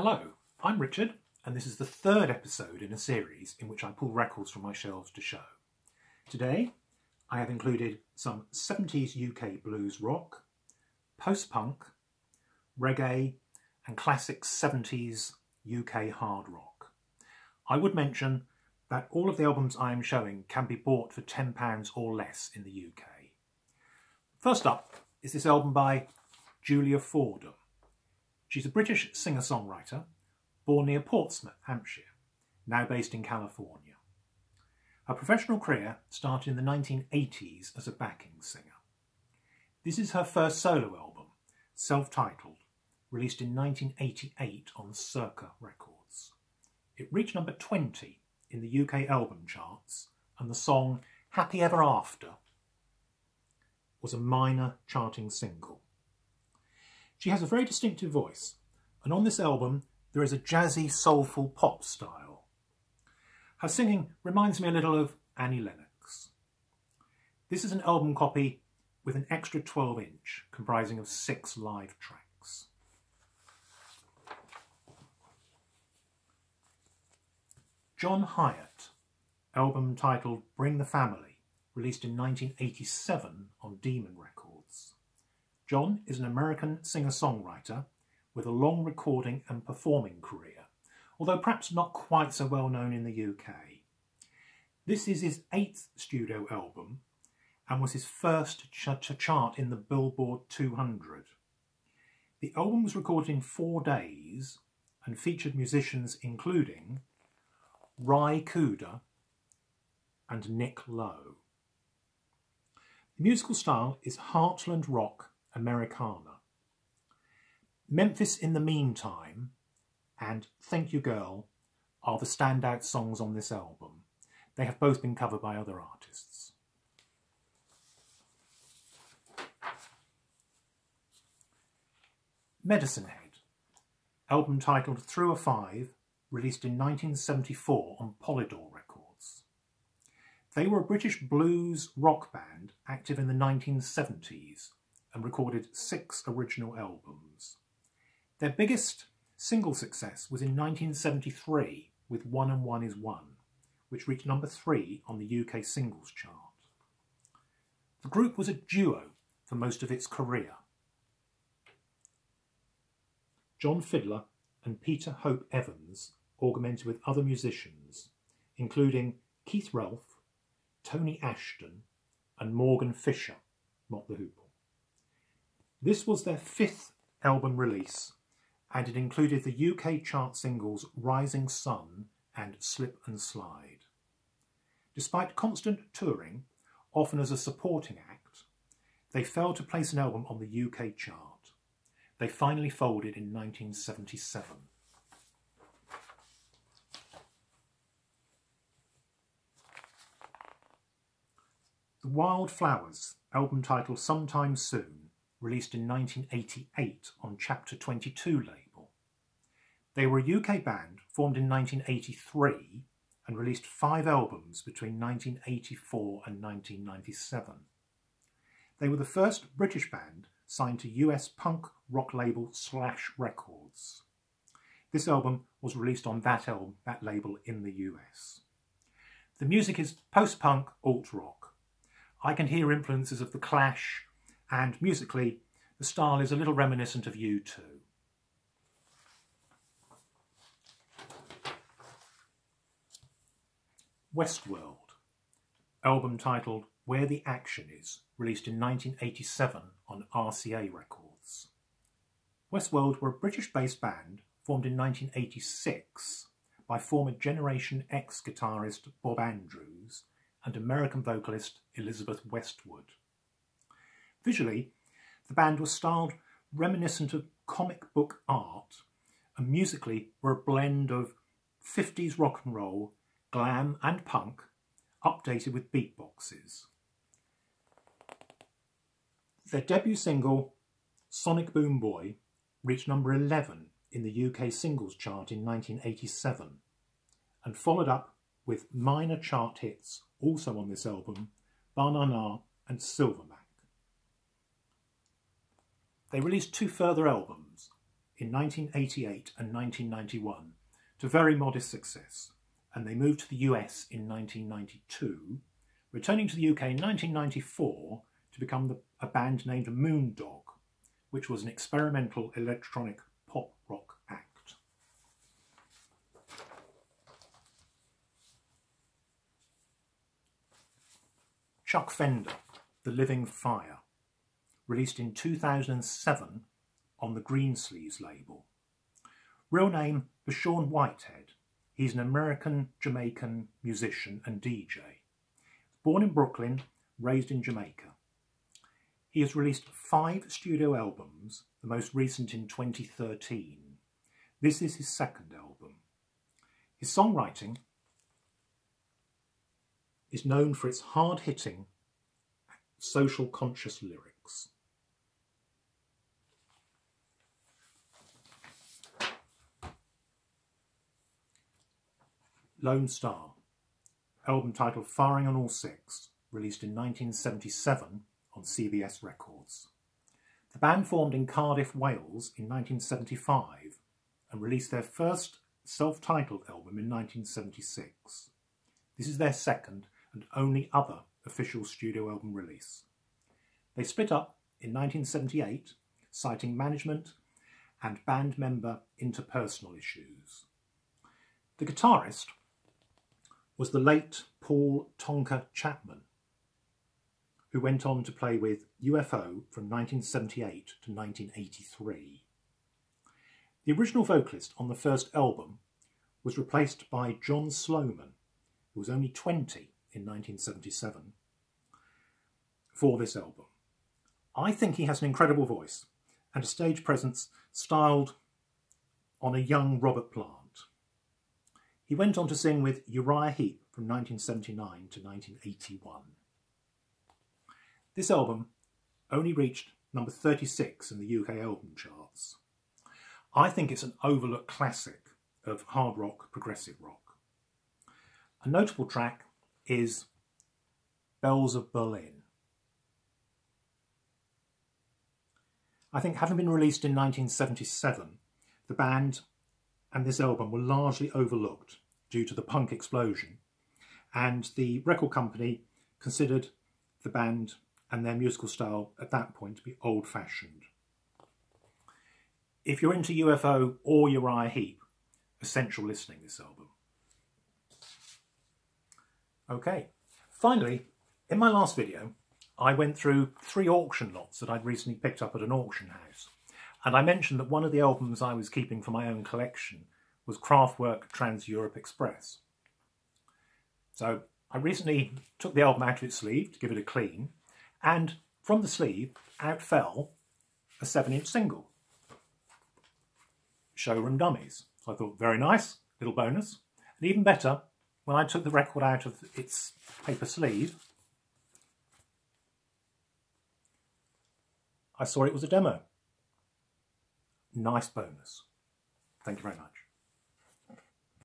Hello, I'm Richard, and this is the third episode in a series in which I pull records from my shelves to show. Today, I have included some 70s UK blues rock, post-punk, reggae, and classic 70s UK hard rock. I would mention that all of the albums I am showing can be bought for £10 or less in the UK. First up is this album by Julia Fordham. She's a British singer-songwriter born near Portsmouth, Hampshire, now based in California. Her professional career started in the 1980s as a backing singer. This is her first solo album, self-titled, released in 1988 on Circa Records. It reached number 20 in the UK album charts and the song Happy Ever After was a minor charting single. She has a very distinctive voice, and on this album there is a jazzy, soulful pop style. Her singing reminds me a little of Annie Lennox. This is an album copy with an extra 12 inch comprising of six live tracks. John Hiatt, album titled Bring the Family, released in 1987 on Demon Records. John is an American singer-songwriter with a long recording and performing career, although perhaps not quite so well known in the UK. This is his eighth studio album and was his first to chart in the Billboard 200. The album was recorded in four days and featured musicians including Ry Cooder and Nick Lowe. The musical style is Heartland Rock Americana. Memphis in the Meantime and Thank You Girl are the standout songs on this album. They have both been covered by other artists. Medicine Head, album titled Through a Five, released in 1974 on Polydor Records. They were a British blues rock band active in the 1970s and recorded six original albums. Their biggest single success was in 1973 with One and One is One, which reached number three on the UK singles chart. The group was a duo for most of its career. John Fiddler and Peter Hope Evans augmented with other musicians, including Keith Relf, Tony Ashton, and Morgan Fisher, Mott the Hoople. This was their fifth album release and it included the UK chart singles Rising Sun and Slip and Slide. Despite constant touring, often as a supporting act, they failed to place an album on the UK chart. They finally folded in 1977. The Wild Flowers, album title Sometime Soon, released in 1988 on Chapter 22 label. They were a UK band formed in 1983 and released five albums between 1984 and 1997. They were the first British band signed to US punk rock label Slash Records. This album was released on that, album, that label in the US. The music is post-punk alt-rock. I can hear influences of The Clash, and musically the style is a little reminiscent of U2. Westworld, album titled Where the Action Is, released in 1987 on RCA Records. Westworld were a British-based band formed in 1986 by former Generation X guitarist Bob Andrews and American vocalist Elizabeth Westwood. Visually, the band was styled reminiscent of comic book art and musically were a blend of 50s rock and roll, glam and punk, updated with beatboxes. Their debut single, Sonic Boom Boy, reached number 11 in the UK singles chart in 1987 and followed up with minor chart hits also on this album, Banana and Silvermac. They released two further albums in 1988 and 1991 to very modest success, and they moved to the US in 1992, returning to the UK in 1994 to become the, a band named Moondog, which was an experimental electronic pop rock act. Chuck Fenda, The Living Fire, released in 2007 on the Greensleeves label. Real name Be'Shawn Whitehead. He's an American Jamaican musician and DJ. Born in Brooklyn, raised in Jamaica. He has released five studio albums, the most recent in 2013. This is his second album. His songwriting is known for its hard-hitting, social conscious lyrics. Lone Star, album titled Firing on All Six, released in 1977 on CBS Records. The band formed in Cardiff, Wales in 1975 and released their first self-titled album in 1976. This is their second and only other official studio album release. They split up in 1978, citing management and band member interpersonal issues. The guitarist was the late Paul Tonka Chapman, who went on to play with UFO from 1978 to 1983. The original vocalist on the first album was replaced by John Sloman, who was only 20 in 1977, for this album. I think he has an incredible voice and a stage presence styled on a young Robert Plant. He went on to sing with Uriah Heep from 1979 to 1981. This album only reached number 36 in the UK album charts. I think it's an overlooked classic of hard rock, progressive rock. A notable track is Bells of Berlin. I think having been released in 1977, the band and this album were largely overlooked due to the punk explosion, and the record company considered the band and their musical style at that point to be old-fashioned. If you're into UFO or Uriah Heep, essential listening this album. Okay, finally, in my last video, I went through three auction lots that I'd recently picked up at an auction house. And I mentioned that one of the albums I was keeping for my own collection was Kraftwerk Trans-Europe Express. So I recently took the album out of its sleeve to give it a clean and from the sleeve out fell a 7-inch single. Showroom Dummies. So I thought, very nice, little bonus. And even better, when I took the record out of its paper sleeve, I saw it was a demo. Nice bonus. Thank you very much.